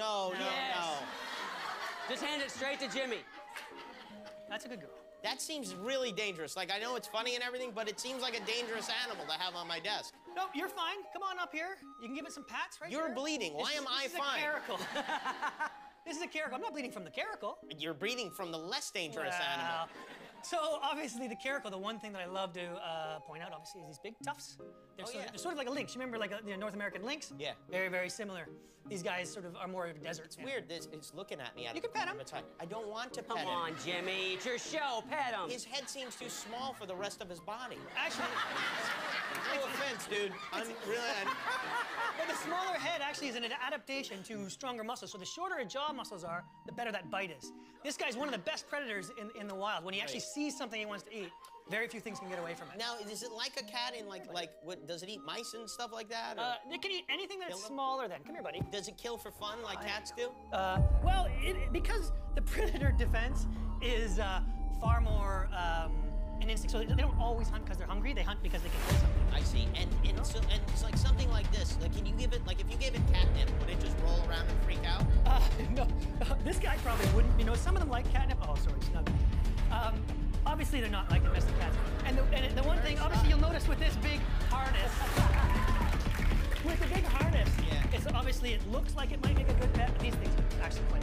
no, no, Yes. no. Just hand it straight to Jimmy. That's a good girl. That seems really dangerous. Like, I know it's funny and everything, but it seems like a dangerous animal to have on my desk. No, you're fine. Come on up here. You can give it some pats right You're here. bleeding. Why This am is- I this is fine? A caracal. this is a caracal. I'm not bleeding from the caracal. You're breeding from the less dangerous Well, animal. So obviously the caracal, the one thing that I love to uh, point out, obviously, is these big tufts. They're, Oh, sort, yeah. of, they're sort of like a lynx. You remember like a, you know, North American lynx? Yeah. Very, very similar. These guys sort of are more of a desert. It's weird. This it's looking at me. Out You can pet him. its eye. I don't want to Come pet him. Come on. Jimmy. It's your show. Pet him. His head seems too small for the rest of his body. Actually, No offense, dude. I'm really. but the smaller head actually is an adaptation to stronger muscles. So the shorter a jaw muscles are, the better that bite is. This guy's one of the best predators in, in the wild. When he actually Right. sees something he wants to eat, very few things can get away from it. Now, is it like a cat in like like what? Does it eat mice and stuff like that? Or Uh, they can eat anything that's smaller than. Come here, buddy. does it kill for fun like cats do? Uh, well, it, because the predator defense is uh, far more um, an instinct. So they don't always hunt because they're hungry. They hunt because they can kill something. I see. And and so and it's like something like this. Like, can you give it like if you this guy probably wouldn't. You know, some of them like catnip. Oh, sorry, snug. Um, obviously, they're not like domestic cats. And the, and the one thing, obviously, you'll notice with this big harness, with the big harness, Yeah. it's obviously it looks like it might make a good pet, but these things are actually quite